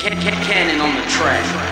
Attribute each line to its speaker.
Speaker 1: Cannon on the track.